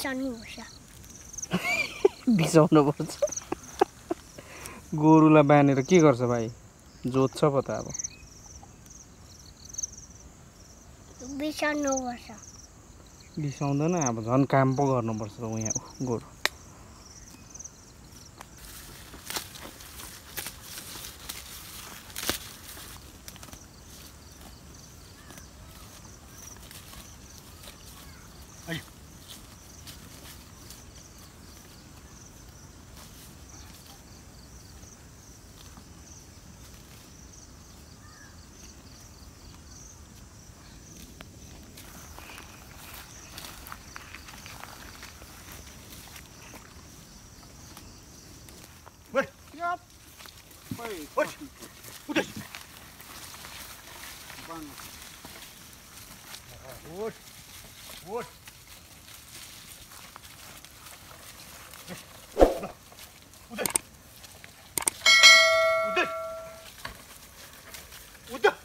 बिसाउनुपर्छ बिसाउनुपर्छ गोरुलाई बाँधेर के गर्छ भाइ? जोत्छ पो त अब। बिसाउनुपर्छ बिसाउँदैन अब झन् काम पो गर्नुपर्छ त यहाँ गोरु। Борщ! Удачи! Вот, вот. Ударь! Ударь! Ударь!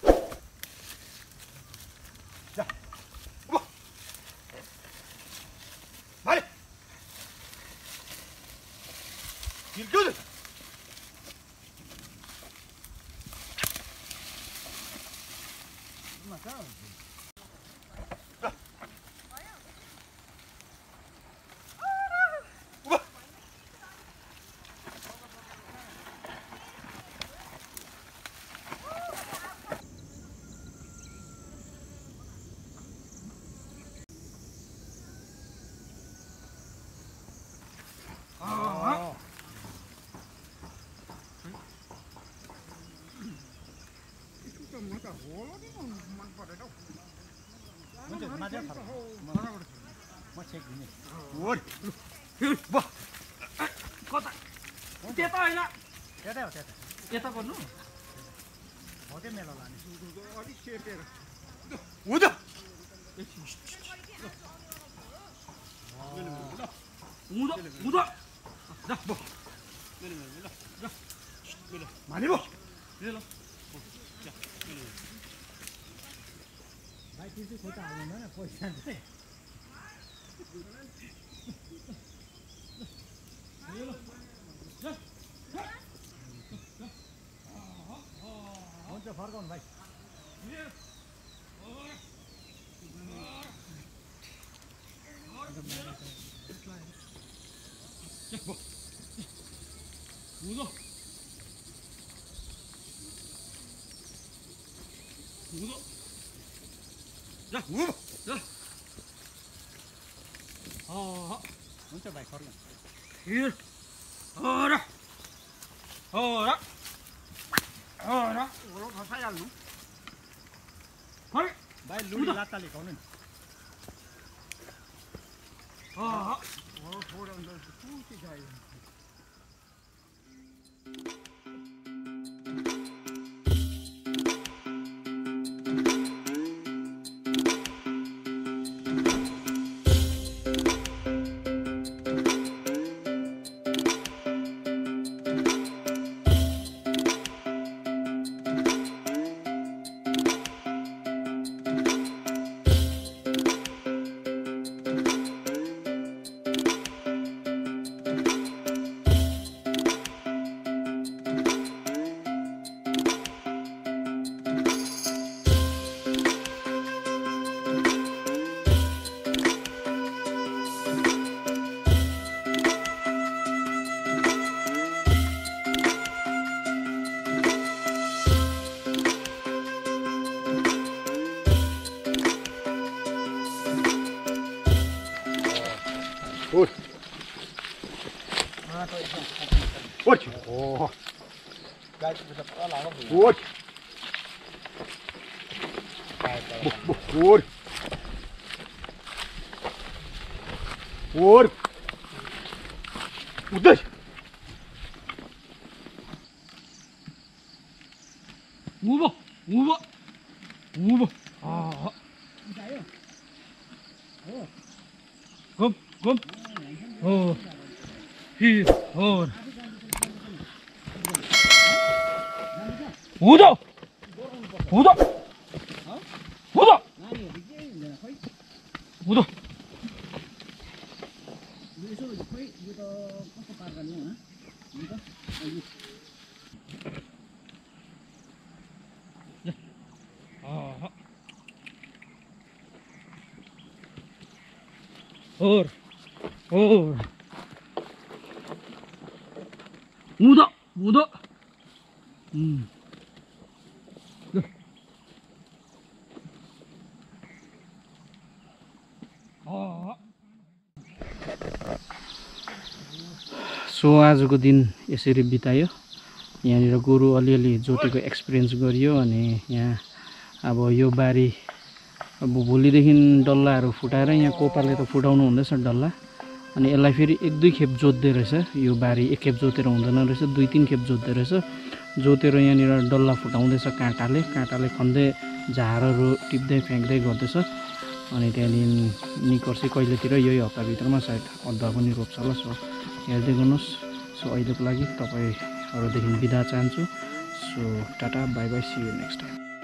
sounds. कता त्यता होइन त्यतै हो त्यतै यता गर्नु हो माने भो ल भाइ त्यो चाहिँ खोटा हाल्दैन पैसा चाहिँ हुन्छ फर्काउनु भाइ 우거. 야, 우거. 야. 어, 어. 먼저 말 걸어. 일. 어라. 어라. 어라. 오로 가사야 누. 헐. 말 눈이 났다니 거는. 어, 어. 오로 소리 안 들어서 죽지 자요. Ui. Ui. Ồ. Đây bây giờ nó là nó bị. Ui. Bục bục ui. Ui. Udah. Uva, uva, uva. Ah. Kom, kom. Hor. Hier. Hor. हुँदो हुँदो हुँदो हुँदो Or. उँधो उँधो उम्. ल. अँ. सो आजको दिन यसरी बितायो यहाँनिर गोरु अलिअलि जोतेको एक्सपिरियन्स गरियो अनि यहाँ अब यो बारी अब भोलिदेखि डल्लाहरू फुटाएर यहाँ कोपाले त फुटाउनु हुँदैछ डल्ला अनि यसलाई फेरि एक दुई खेप जोत्दै रहेछ। यो बारी एक खेप जोतेर हुँदैन रहेछ दुई तिन खेप जोत्दै रहेछ। जोतेर यहाँनिर डल्ला फुटाउँदैछ काँटाले। काँटाले खन्दै झारहरू टिप्दै फ्याँक्दै गर्दैछ। अनि त्यहाँदेखि निकर्सी कहिलेतिर यही हप्ताभित्रमा सायद अदुवा पनि रोप्छ होला। सो हेर्दै गर्नुहोस्। सो अहिलेको लागि तपाईँहरूदेखि बिदा चाहन्छु। So tata bye bye see you next time